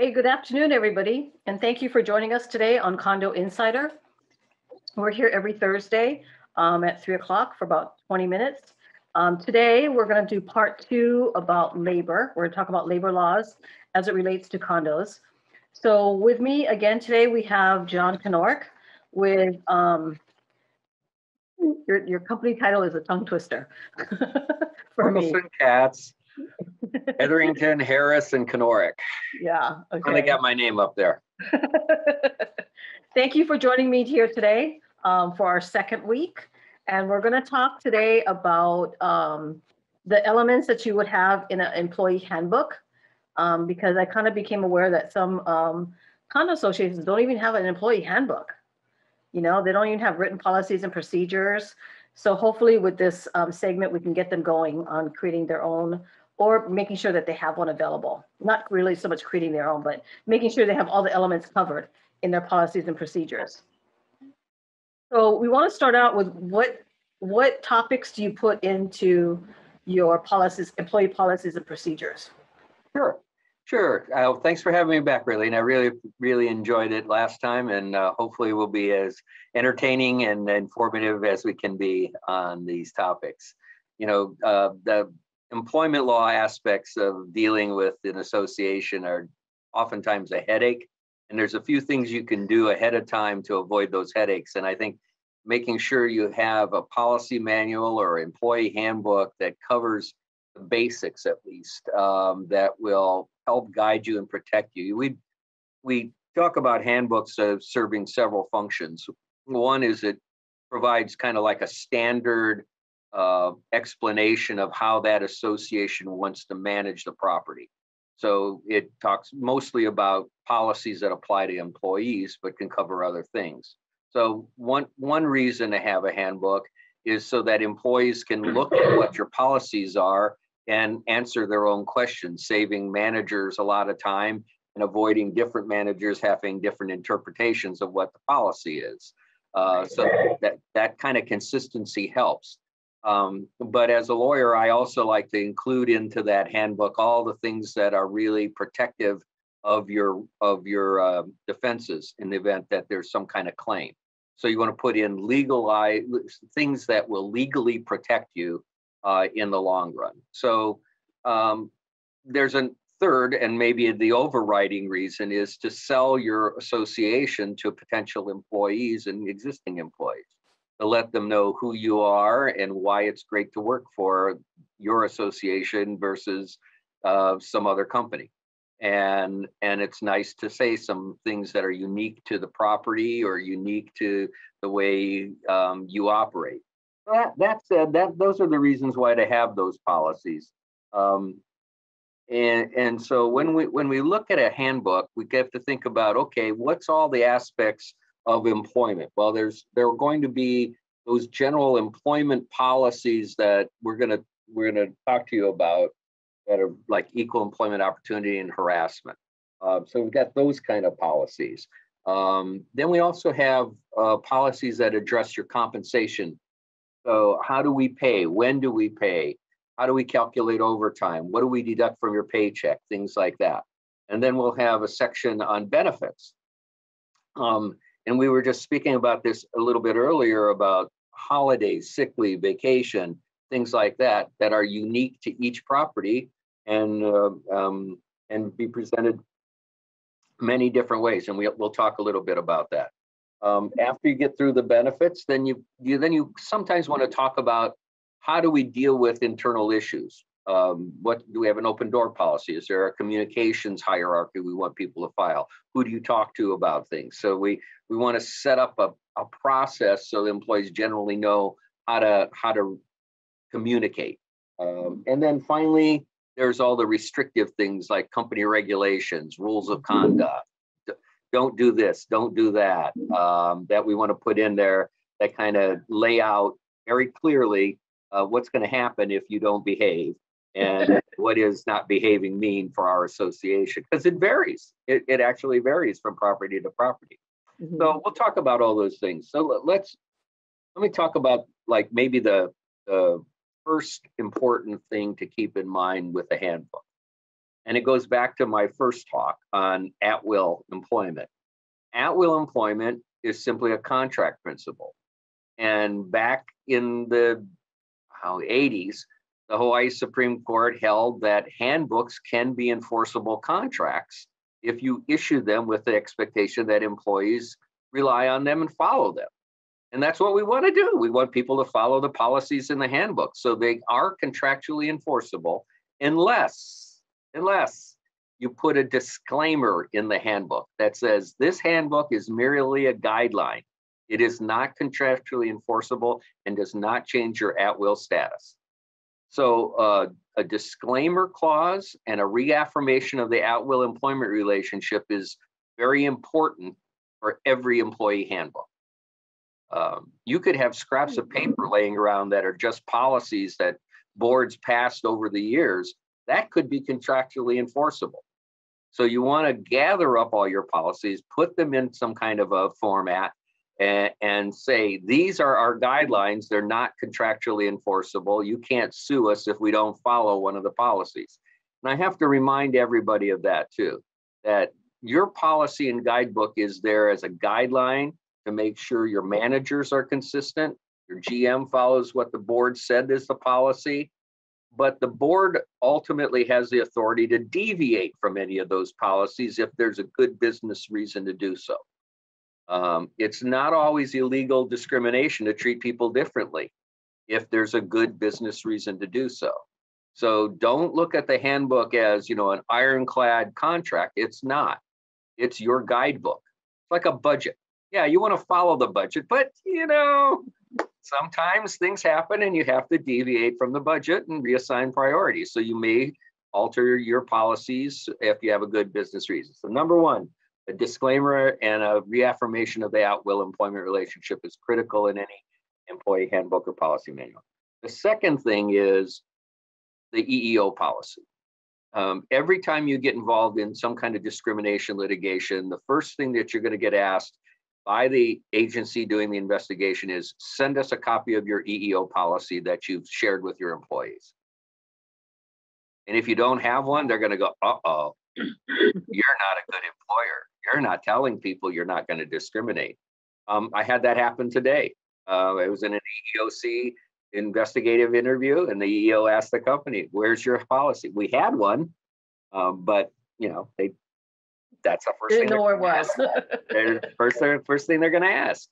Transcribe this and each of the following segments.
Hey, good afternoon, everybody, and thank you for joining us today on Condo Insider. We're here every Thursday um, at 3 o'clock for about 20 minutes. Um, Today, we're going to do part two about labor. We're going to talk about labor laws as it relates to condos. So with me again today, we have John Knorek with, um, your, your company title is a tongue twister for me. Cats, Etherington, Harris, and Knorek. Yeah. Okay. Okay. got my name up there. Thank you for joining me here today um, for our second week. And we're going to talk today about um, the elements that you would have in an employee handbook. um, Because I kind of became aware that some um, condo associations don't even have an employee handbook. You know, they don't even have written policies and procedures. So hopefully with this um, segment, we can get them going on creating their own or making sure that they have one available. Not really so much creating their own, but making sure they have all the elements covered in their policies and procedures. So we want to start out with what, what topics do you put into your policies, employee policies and procedures? Sure, sure. Uh, thanks for having me back, really, and I really, really enjoyed it last time, and uh, hopefully we'll be as entertaining and informative as we can be on these topics. You know, uh, the employment law aspects of dealing with an association are oftentimes a headache. And there's a few things you can do ahead of time to avoid those headaches. And I think making sure you have a policy manual or employee handbook that covers the basics at least um, that will help guide you and protect you. We we talk about handbooks of serving several functions. One is it provides kind of like a standard uh, explanation of how that association wants to manage the property. So it talks mostly about policies that apply to employees, but can cover other things. So one, one reason to have a handbook is so that employees can look at what your policies are and answer their own questions, saving managers a lot of time and avoiding different managers having different interpretations of what the policy is. Uh, so that, that kind of consistency helps. Um, but as a lawyer, I also like to include into that handbook all the things that are really protective of your of your uh, defenses in the event that there's some kind of claim. So you want to put in legal things that will legally protect you uh, in the long run. So um, there's a third, and maybe the overriding reason is to sell your association to potential employees and existing employees let them know who you are and why it's great to work for your association versus uh, some other company. And and it's nice to say some things that are unique to the property or unique to the way um, you operate. That, that said, that those are the reasons why to have those policies. Um, and and so when we when we look at a handbook, we have to think about okay, what's all the aspects of employment? Well, there's there are going to be those general employment policies that we're gonna we're gonna talk to you about that are like equal employment opportunity and harassment. Uh, so we've got those kind of policies. Um, then we also have uh, policies that address your compensation. So how do we pay? When do we pay? How do we calculate overtime? What do we deduct from your paycheck? Things like that. And then we'll have a section on benefits. Um, and we were just speaking about this a little bit earlier about holidays, sick leave, vacation, things like that, that are unique to each property and uh, um, and be presented many different ways. And we, we'll talk a little bit about that. Um, after you get through the benefits, then you, you then you sometimes want to talk about how do we deal with internal issues? Um, what do we have an open door policy? Is there a communications hierarchy we want people to file? Who do you talk to about things? So we we want to set up a, a process so the employees generally know how to how to communicate. Um, and then finally, there's all the restrictive things like company regulations, rules of conduct. Don't do this, don't do that. Um, that we want to put in there that kind of lay out very clearly uh, what's going to happen if you don't behave and what is not behaving mean for our association because it varies it, it actually varies from property to property Mhm. so we'll talk about all those things so let- let's let me talk about like maybe the the first important thing to keep in mind with a handbook And it goes back to my first talk on at-will employment. At-will employment is simply a contract principle. And back in the how, 80s, the Hawaii Supreme Court held that handbooks can be enforceable contracts if you issue them with the expectation that employees rely on them and follow them. And that's what we want to do. We want people to follow the policies in the handbook. So they are contractually enforceable unless, unless you put a disclaimer in the handbook that says this handbook is merely a guideline. It is not contractually enforceable and does not change your at-will status. So uh, a disclaimer clause and a reaffirmation of the at-will employment relationship is very important for every employee handbook. Um, you could have scraps of paper laying around that are just policies that boards passed over the years. That could be contractually enforceable. So you want to gather up all your policies, put them in some kind of a format, and, say, these are our guidelines. They're not contractually enforceable. You can't sue us if we don't follow one of the policies. And I have to remind everybody of that too, that your policy and guidebook is there as a guideline to make sure your managers are consistent. Your GM follows what the board said is the policy, but the board ultimately has the authority to deviate from any of those policies if there's a good business reason to do so. Um, it's not always illegal discrimination to treat people differently if there's a good business reason to do so. So don't look at the handbook as, you know, an ironclad contract. It's not. It's your guidebook. It's like a budget. Yeah, you want to follow the budget, but you know, sometimes things happen and you have to deviate from the budget and reassign priorities. So you may alter your policies if you have a good business reason. So number one, a disclaimer and a reaffirmation of the at-will employment relationship is critical in any employee handbook or policy manual. The second thing is the EEO policy. Um, every time you get involved in some kind of discrimination litigation, the first thing that you're going to get asked by the agency doing the investigation is send us a copy of your EEO policy that you've shared with your employees. And if you don't have one, they're going to go, uh oh, you're not a good employer you're not telling people you're not going to discriminate. Um, I had that happen today. Uh, it was in an EEOC investigative interview, and the EEO asked the company, "Where's your policy?" We had one, um, but you know, they that's the first Didn't thing. know where it was. they're- first, first thing they're going to ask.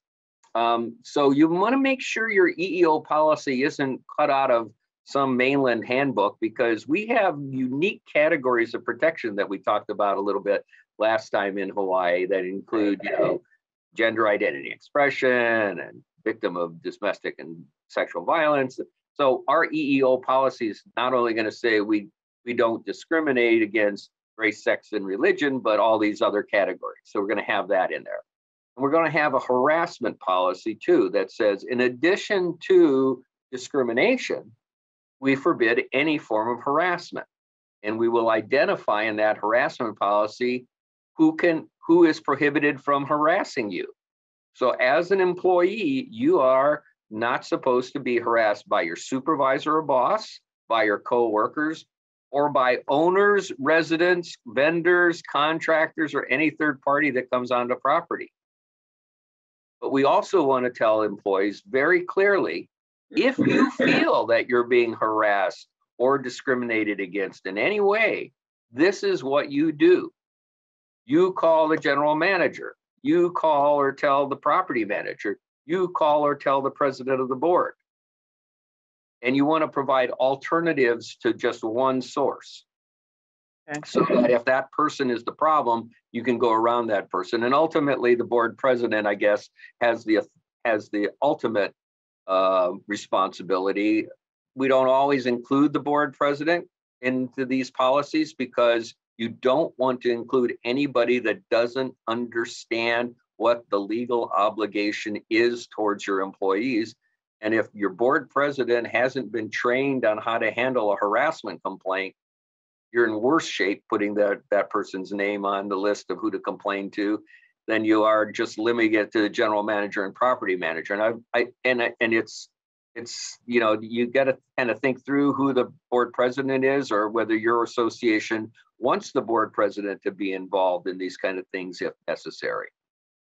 Um, so you want to make sure your EEO policy isn't cut out of some mainland handbook because we have unique categories of protection that we talked about a little bit last time in Hawaii that include, you know, gender identity expression and victim of domestic and sexual violence. So our EEO policy is not only going to say we we don't discriminate against race, sex, and religion, but all these other categories. So we're going to have that in there. And we're going to have a harassment policy too that says, in addition to discrimination, we forbid any form of harassment. And we will identify in that harassment policy who can who is prohibited from harassing you. So as an employee, you are not supposed to be harassed by your supervisor or boss, by your coworkers, or by owners, residents, vendors, contractors, or any third party that comes onto property. But we also want to tell employees very clearly, if mm-hmm. you feel that you're being harassed or discriminated against in any way, this is what you do. You call the general manager. You call or tell the property manager. You call or tell the president of the board. And you want to provide alternatives to just one source. Okay. So that if that person is the problem, you can go around that person. And ultimately, the board president, I guess, has the has the ultimate uh, responsibility. We don't always include the board president into these policies because you don't want to include anybody that doesn't understand what the legal obligation is towards your employees. And if your board president hasn't been trained on how to handle a harassment complaint, you're in worse shape putting that, that person's name on the list of who to complain to than you are just limiting it to the general manager and property manager. And I, I and I, and it's it's, you know, you got to kind of think through who the board president is or whether your association wants the board president to be involved in these kind of things if necessary.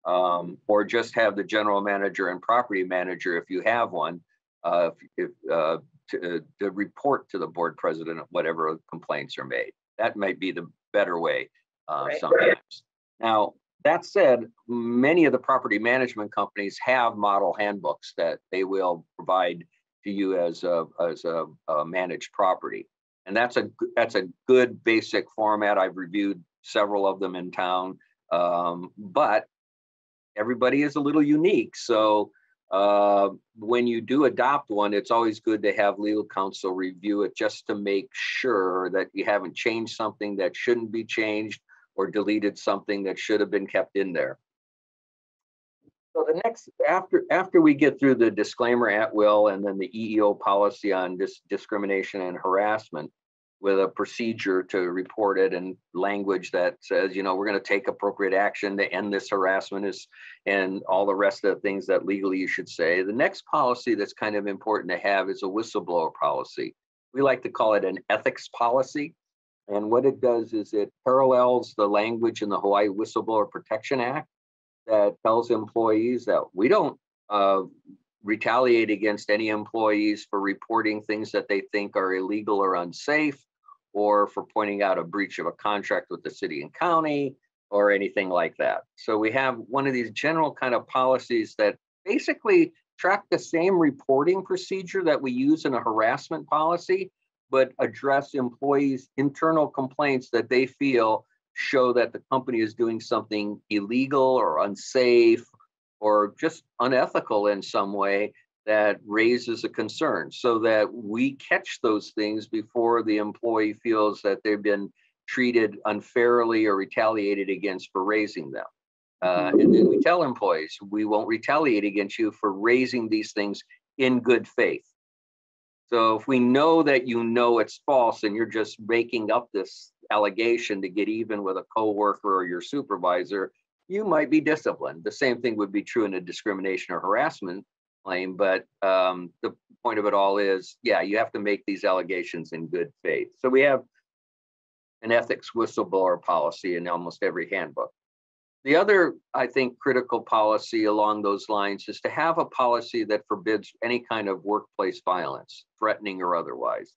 Um, or just have the general manager and property manager, if you have one, uh, if, uh, to, to report to the board president whatever complaints are made. That might be the better way uh, Right. sometimes. Now, that said, many of the property management companies have model handbooks that they will provide to you as a, as a, a managed property. And that's a, that's a good basic format. I've reviewed several of them in town. Um, but everybody is a little unique. So uh, when you do adopt one, it's always good to have legal counsel review it just to make sure that you haven't changed something that shouldn't be changed or deleted something that should have been kept in there. So the next, after, after we get through the disclaimer at will and then the EEO policy on dis- discrimination and harassment with a procedure to report it and language that says, you know, we're going to take appropriate action to end this harassment is and all the rest of the things that legally you should say. The next policy that's kind of important to have is a whistleblower policy. We like to call it an ethics policy. And what it does is it parallels the language in the Hawaii Whistleblower Protection Act that tells employees that we don't uh, retaliate against any employees for reporting things that they think are illegal or unsafe, or for pointing out a breach of a contract with the city and county, or anything like that. So we have one of these general kind of policies that basically track the same reporting procedure that we use in a harassment policy, but address employees' internal complaints that they feel show that the company is doing something illegal or unsafe or just unethical in some way that raises a concern so that we catch those things before the employee feels that they've been treated unfairly or retaliated against for raising them. Uh, and then we tell employees, we won't retaliate against you for raising these things in good faith. So if we know that you know it's false and you're just making up this allegation to get even with a coworker or your supervisor, you might be disciplined. The same thing would be true in a discrimination or harassment claim, but um, the point of it all is, yeah, you have to make these allegations in good faith. So we have an ethics whistleblower policy in almost every handbook. The other, I think, critical policy along those lines is to have a policy that forbids any kind of workplace violence, threatening or otherwise.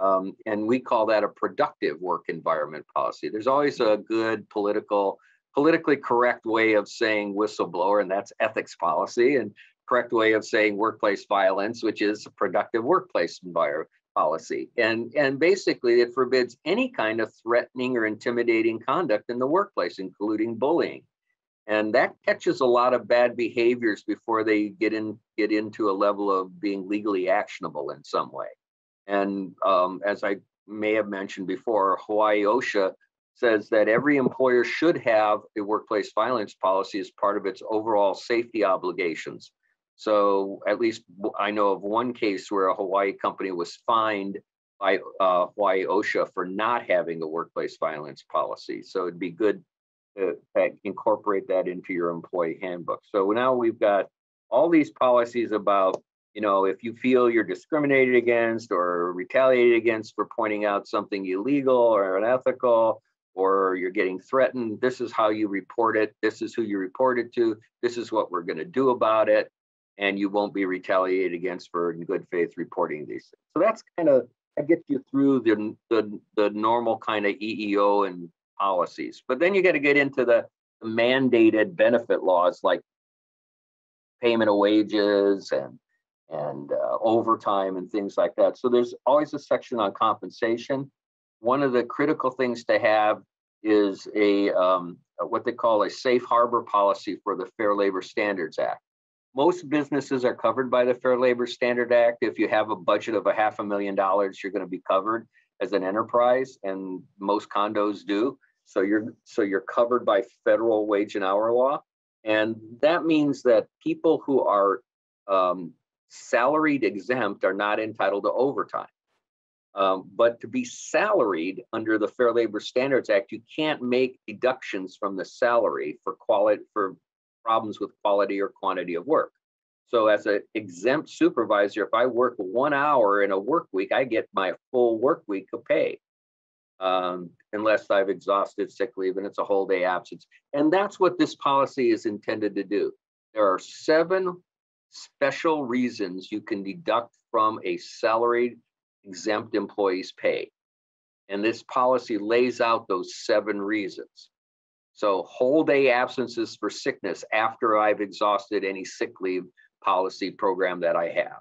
Um, and we call that a productive work environment policy. There's always a good political, politically correct way of saying whistleblower, and that's ethics policy, and correct way of saying workplace violence, which is a productive workplace environment policy. And, and basically it forbids any kind of threatening or intimidating conduct in the workplace, including bullying. And that catches a lot of bad behaviors before they get in, get into a level of being legally actionable in some way. And um, as I may have mentioned before, Hawaii OSHA says that every employer should have a workplace violence policy as part of its overall safety obligations. So at least I know of one case where a Hawaii company was fined by uh, Hawaii OSHA for not having a workplace violence policy. So it'd be good to incorporate that into your employee handbook. So now we've got all these policies about, you know, if you feel you're discriminated against or retaliated against for pointing out something illegal or unethical, or you're getting threatened, this is how you report it. This is who you report it to. This is what we're going to do about it and you won't be retaliated against for in good faith reporting these things. So that's kind of that gets you through the the, the normal kind of EEO and policies. But then you got to get into the mandated benefit laws like payment of wages and and uh, overtime and things like that. So there's always a section on compensation. One of the critical things to have is a um, what they call a safe harbor policy for the Fair Labor Standards Act most businesses are covered by the Fair Labor Standard Act. If you have a budget of a half a million dollars, you're going to be covered as an enterprise, and most condos do. So you're so you're covered by federal wage and hour law, and that means that people who are um, salaried exempt are not entitled to overtime. Um, but to be salaried under the Fair Labor Standards Act, you can't make deductions from the salary for quality for problems with quality or quantity of work. So as an exempt supervisor, if I work one hour in a work week, I get my full work week of pay. Um, unless I've exhausted sick leave and it's a whole day absence. And that's what this policy is intended to do. There are seven special reasons you can deduct from a salaried exempt employee's pay. And this policy lays out those seven reasons. So whole day absences for sickness after I've exhausted any sick leave policy program that I have.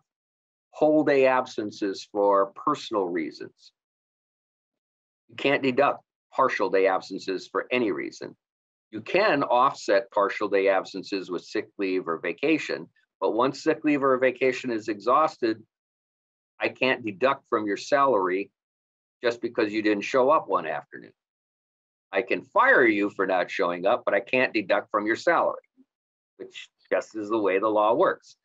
Whole day absences for personal reasons. You can't deduct partial day absences for any reason. You can offset partial day absences with sick leave or vacation, but once sick leave or vacation is exhausted, I can't deduct from your salary just because you didn't show up one afternoon. I can fire you for not showing up, but I can't deduct from your salary, which just is the way the law works.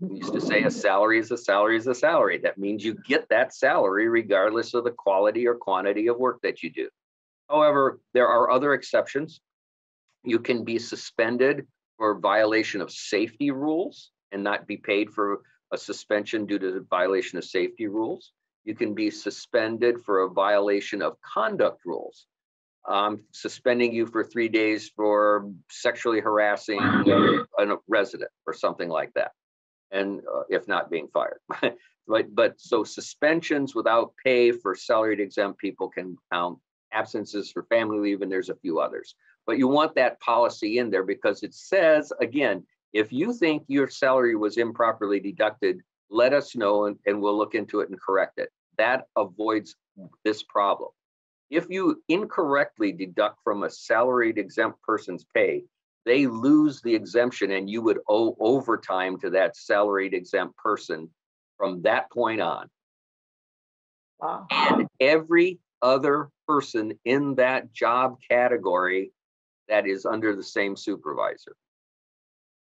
We used to say a salary is a salary is a salary. That means you get that salary regardless of the quality or quantity of work that you do. However, there are other exceptions. You can be suspended for violation of safety rules and not be paid for a suspension due to violation of safety rules. You can be suspended for a violation of conduct rules. Um, suspending you for three days for sexually harassing a resident or something like that. And uh, if not being fired. but, but so suspensions without pay for salaried exempt people can count absences for family leave, and there's a few others. But you want that policy in there because it says, again, if you think your salary was improperly deducted, let us know and, and we'll look into it and correct it. That avoids this problem. If you incorrectly deduct from a salaried exempt person's pay, they lose the exemption and you would owe overtime to that salaried exempt person from that point on. Wow. And every other person in that job category that is under the same supervisor.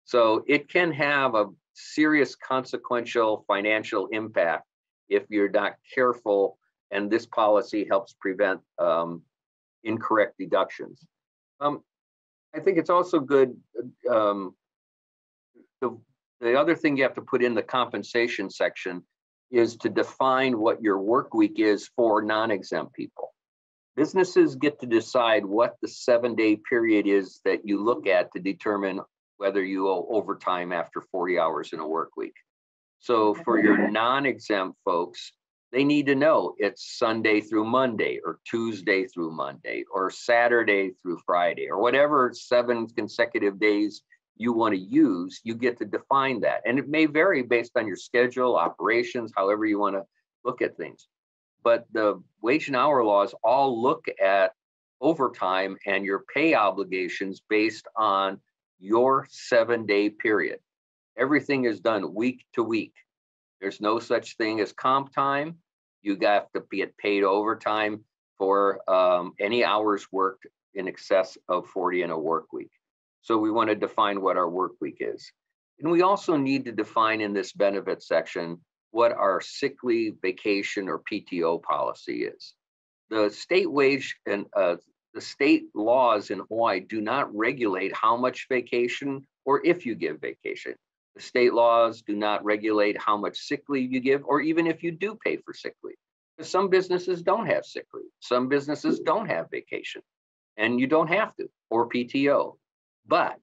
So it can have a serious consequential financial impact if you're not careful, and this policy helps prevent um, incorrect deductions. Um, I think it's also good. Um, the, the other thing you have to put in the compensation section is to define what your work week is for non-exempt people. Businesses get to decide what the seven day period is that you look at to determine whether you owe overtime after 40 hours in a work week. So for your non-exempt folks, they need to know it's Sunday through Monday or Tuesday through Monday or Saturday through Friday or whatever seven consecutive days you want to use, you get to define that. And it may vary based on your schedule, operations, however you want to look at things. But the wage and hour laws all look at overtime and your pay obligations based on your seven day period. Everything is done week to week. There's no such thing as comp time you have to get paid overtime for um, any hours worked in excess of 40 in a work week. So we want to define what our work week is. And we also need to define in this benefit section what our sick leave, vacation, or PTO policy is. The state wage and uh, the state laws in Hawaii do not regulate how much vacation or if you give vacation. State laws do not regulate how much sick leave you give, or even if you do pay for sick leave. Some businesses don't have sick leave, some businesses don't have vacation, and you don't have to, or PTO. But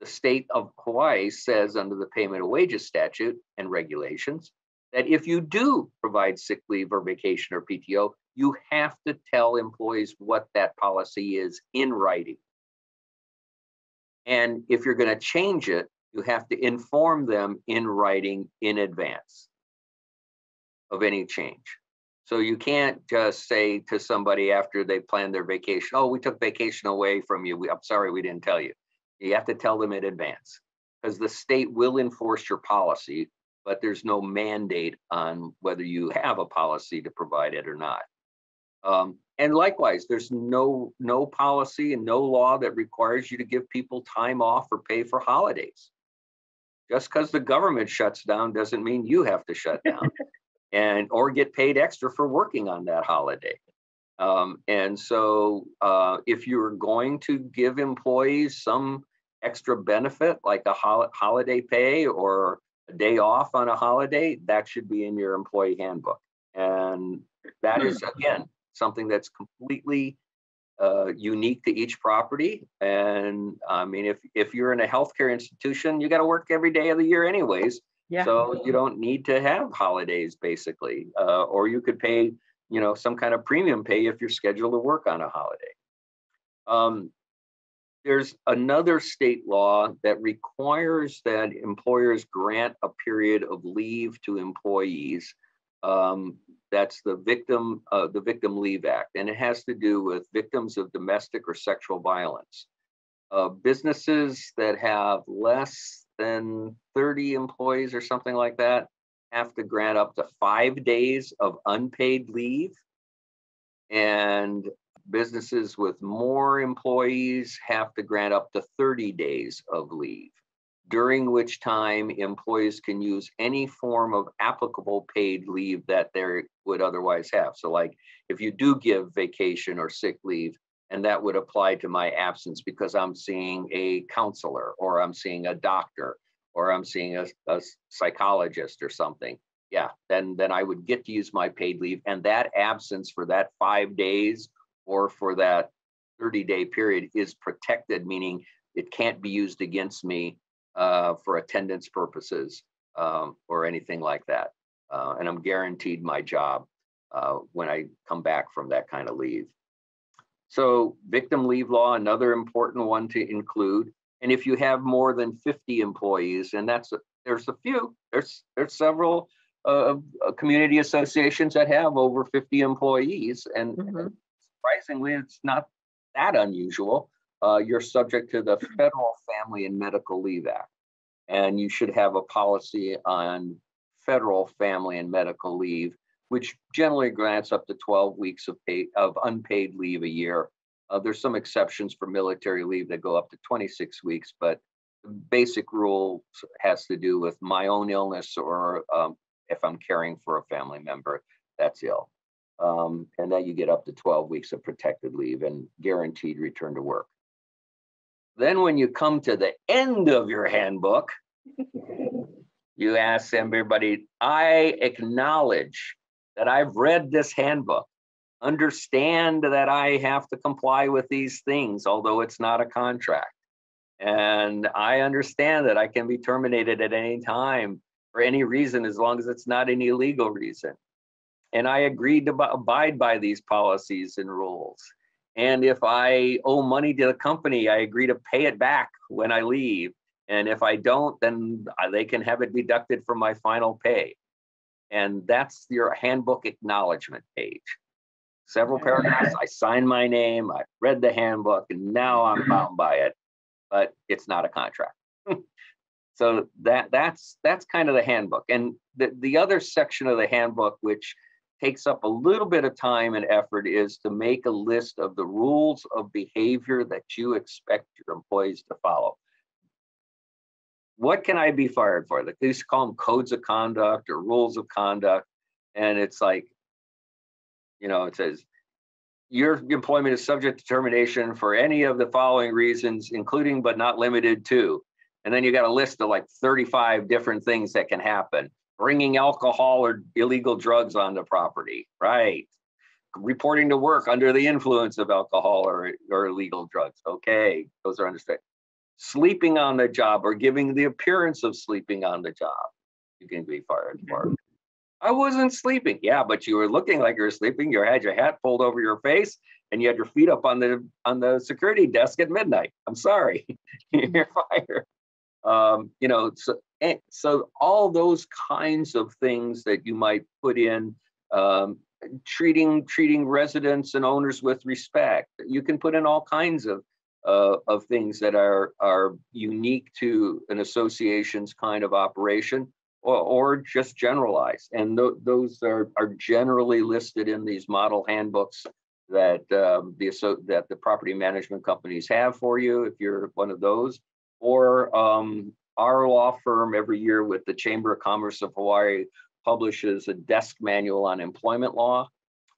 the state of Hawaii says under the payment of wages statute and regulations that if you do provide sick leave or vacation or PTO, you have to tell employees what that policy is in writing. And if you're going to change it, you have to inform them in writing in advance of any change. So you can't just say to somebody after they plan their vacation, oh, we took vacation away from you. We, I'm sorry, we didn't tell you. You have to tell them in advance because the state will enforce your policy, but there's no mandate on whether you have a policy to provide it or not. Um, and likewise, there's no no policy and no law that requires you to give people time off or pay for holidays. Just because the government shuts down doesn't mean you have to shut down and or get paid extra for working on that holiday. Um, and so uh, if you're going to give employees some extra benefit like a hol- holiday pay or a day off on a holiday, that should be in your employee handbook. And that is, again, something that's completely uh, unique to each property. And I mean, if, if you're in a healthcare institution, you got to work every day of the year anyways. Yeah. So you don't need to have holidays basically, uh, or you could pay, you know, some kind of premium pay if you're scheduled to work on a holiday. Um, there's another state law that requires that employers grant a period of leave to employees. Um, that's the victim, uh, the Victim Leave Act, and it has to do with victims of domestic or sexual violence. Uh, businesses that have less than 30 employees or something like that have to grant up to five days of unpaid leave. And businesses with more employees have to grant up to 30 days of leave, during which time employees can use any form of applicable paid leave that they would otherwise have. So like if you do give vacation or sick leave, and that would apply to my absence because I'm seeing a counselor or I'm seeing a doctor or I'm seeing a, a psychologist or something. Yeah, then then I would get to use my paid leave and that absence for that five days or for that 30 day period is protected, meaning it can't be used against me uh, for attendance purposes um, or anything like that. Uh, and I'm guaranteed my job uh, when I come back from that kind of leave. So victim leave law, another important one to include. And if you have more than 50 employees, and that's a, there's a few, there's there's several uh, uh community associations that have over 50 employees, and Mhm. surprisingly, it's not that unusual. Uh, you're subject to the Federal Family and Medical Leave Act, and you should have a policy on federal family and medical leave which generally grants up to 12 weeks of paid of unpaid leave a year. Uh, there's some exceptions for military leave that go up to 26 weeks, but the basic rule has to do with my own illness or um, if I'm caring for a family member that's ill. Um, and then you get up to 12 weeks of protected leave and guaranteed return to work. Then when you come to the end of your handbook, you ask everybody, I acknowledge that I've read this handbook, understand that I have to comply with these things, although it's not a contract. And I understand that I can be terminated at any time for any reason as long as it's not an illegal reason. And I agreed to abide by these policies and rules. And if I owe money to the company, I agree to pay it back when I leave. And if I don't, then uh, they can have it deducted from my final pay. And that's your handbook acknowledgement page. Several paragraphs, I signed my name, I read the handbook, and now I'm bound by it, but it's not a contract. so that that's that's kind of the handbook. And the, the other section of the handbook, which takes up a little bit of time and effort, is to make a list of the rules of behavior that you expect your employees to follow what can I be fired for? They used to call them codes of conduct or rules of conduct. And it's like, you know, it says your employment is subject to termination for any of the following reasons, including but not limited to. And then you got a list of like 35 different things that can happen. Bringing alcohol or illegal drugs on the property, right? Reporting to work under the influence of alcohol or, or illegal drugs. Okay, those are understood sleeping on the job or giving the appearance of sleeping on the job, you can be fired for. I wasn't sleeping. Yeah, but you were looking like you were sleeping. You had your hat pulled over your face and you had your feet up on the on the security desk at midnight. I'm sorry, you're fired. Um, you know, so so all those kinds of things that you might put in um, treating treating residents and owners with respect. You can put in all kinds of uh, of things that are are unique to an association's kind of operation or, or just generalized. And th- those are, are generally listed in these model handbooks that um, the that the property management companies have for you if you're one of those, or um, our law firm every year with the Chamber of Commerce of Hawaii publishes a desk manual on employment law.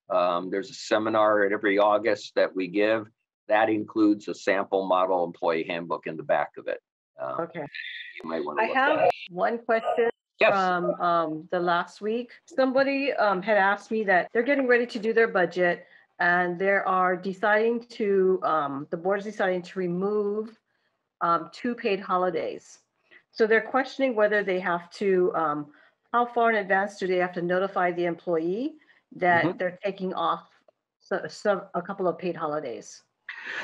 Um, there's a seminar at every August that we give that includes a sample model employee handbook in the back of it. Uh, Okay. You might want to I look have that one question Yes, from um, the last week. Somebody um, had asked me that they're getting ready to do their budget and they are deciding to, um, the board is deciding to remove um, two paid holidays. So they're questioning whether they have to, um, how far in advance do they have to notify the employee that Mhm. they're taking off so, some, a couple of paid holidays?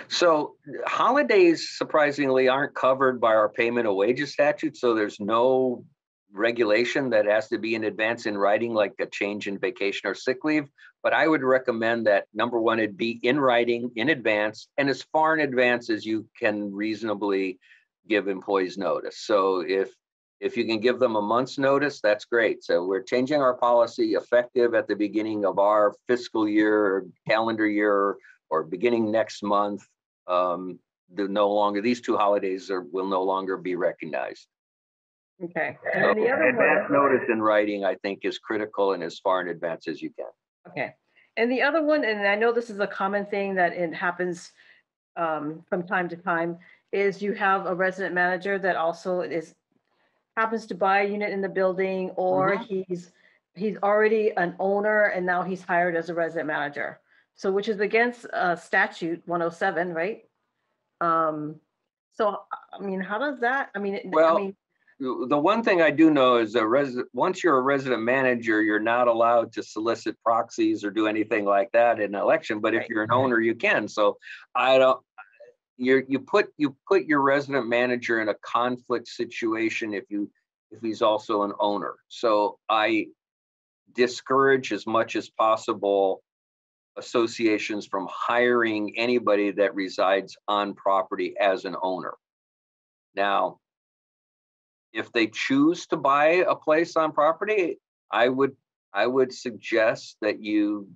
so holidays surprisingly aren't covered by our payment of wages statute, so there's no regulation that has to be in advance in writing, like a change in vacation or sick leave. But I would recommend that, number one, it'd be in writing in advance and as far in advance as you can reasonably give employees notice. So if, if you can give them a month's notice, that's great. So we're changing our policy effective at the beginning of our fiscal year, calendar year, or beginning next month. Um, the no longer, these two holidays are, will no longer be recognized. Okay. And then the other Advance one, notice in writing, I think, is critical and as far in advance as you can. okay. And the other one, and I know this is a common thing that it happens um, from time to time, is you have a resident manager that also is, happens to buy a unit in the building, or he's, he's already an owner and now he's hired as a resident manager. So which is against uh, statute 107, right? Um, so, I mean, how does that, I mean, it- I Well, mean, The one thing I do know is a resident, once you're a resident manager, you're not allowed to solicit proxies or do anything like that in an election, but if Right. you're an owner, you can. So I don't, you're, you put, you put your resident manager in a conflict situation if you, if he's also an owner. So I discourage as much as possible associations from hiring anybody that resides on property as an owner. Now, if they choose to buy a place on property, I would, I would suggest that you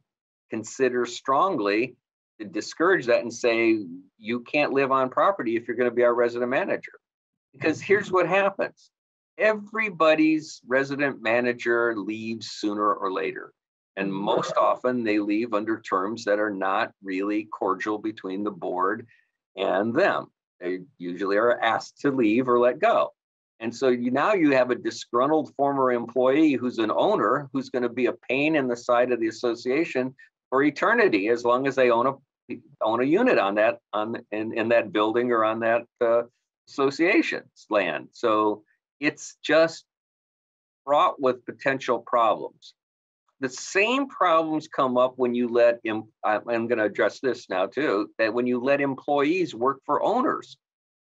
consider strongly discourage that and say, you can't live on property if you're gonna be our resident manager. Because here's what happens. Everybody's resident manager leaves sooner or later. And mm-hmm. most often they leave under terms that are not really cordial between the board and them. They usually are asked to leave or let go. And so you now you have a disgruntled former employee who's an owner who's going to be a pain in the side of the association for eternity as long as they own a own a unit on that on in, in that building or on that uh, association's land. So it's just fraught with potential problems. The same problems come up when you let em- I'm going to address this now too that when you let employees work for owners,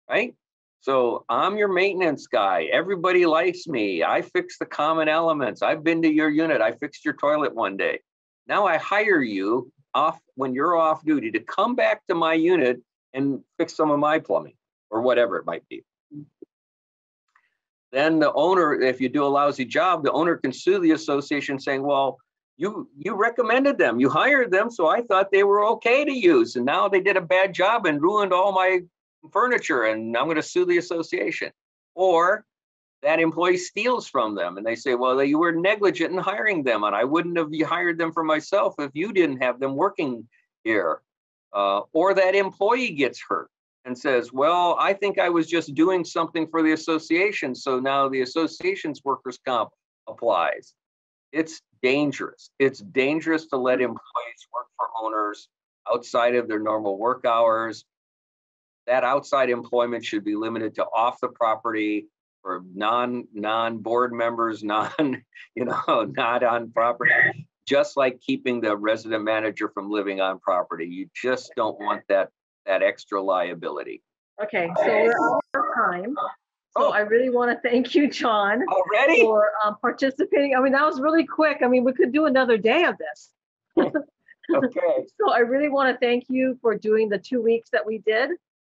right? So I'm your maintenance guy. Everybody likes me. I fix the common elements. I've been to your unit. I fixed your toilet one day. Now I hire you off when you're off duty to come back to my unit and fix some of my plumbing or whatever it might be. Then the owner, if you do a lousy job, the owner can sue the association saying, well, you, you recommended them, you hired them, so I thought they were okay to use. And now they did a bad job and ruined all my furniture and I'm gonna sue the association. Or that employee steals from them and they say, well, you were negligent in hiring them and I wouldn't have hired them for myself if you didn't have them working here. Uh, or that employee gets hurt and says, well, I think I was just doing something for the association, so now the association's workers' comp applies. It's dangerous. It's dangerous to let employees work for owners outside of their normal work hours. That outside employment should be limited to off the property for non, non-board members, non, you know, not on property. Just like keeping the resident manager from living on property. You just don't want that, that extra liability. okay, so we're out of time. So Oh. I really want to thank you, John. Already? for um, participating. I mean, that was really quick. I mean, we could do another day of this. Okay, So I really want to thank you for doing the two weeks that we did.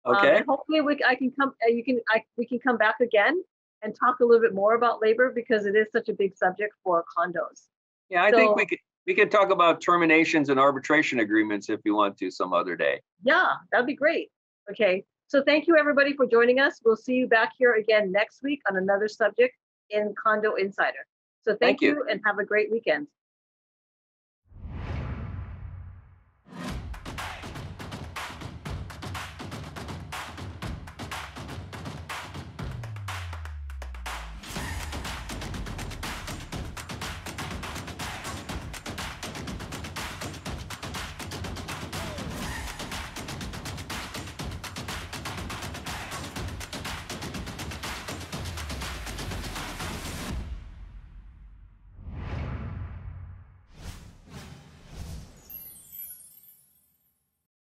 Um, okay. and Hopefully, we, I can come, uh, you can, I, we can come back again and talk a little bit more about labor because it is such a big subject for condos. Yeah, I think we could, we could talk about terminations and arbitration agreements if you want to some other day. Yeah, that'd be great. Okay, so thank you, everybody, for joining us. We'll see you back here again next week on another subject in Condo Insider. So thank Thank you. you and have a great weekend.